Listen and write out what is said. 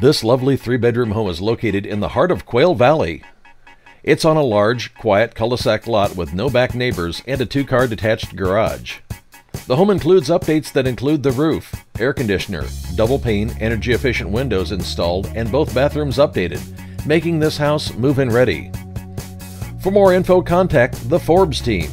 This lovely three bedroom home is located in the heart of Quail Valley. It's on a large, quiet cul de sac lot with no back neighbors and a two car detached garage. The home includes updates that include the roof, air conditioner, double pane, energy efficient windows installed, and both bathrooms updated, making this house move in ready. For more info, contact the Forbes team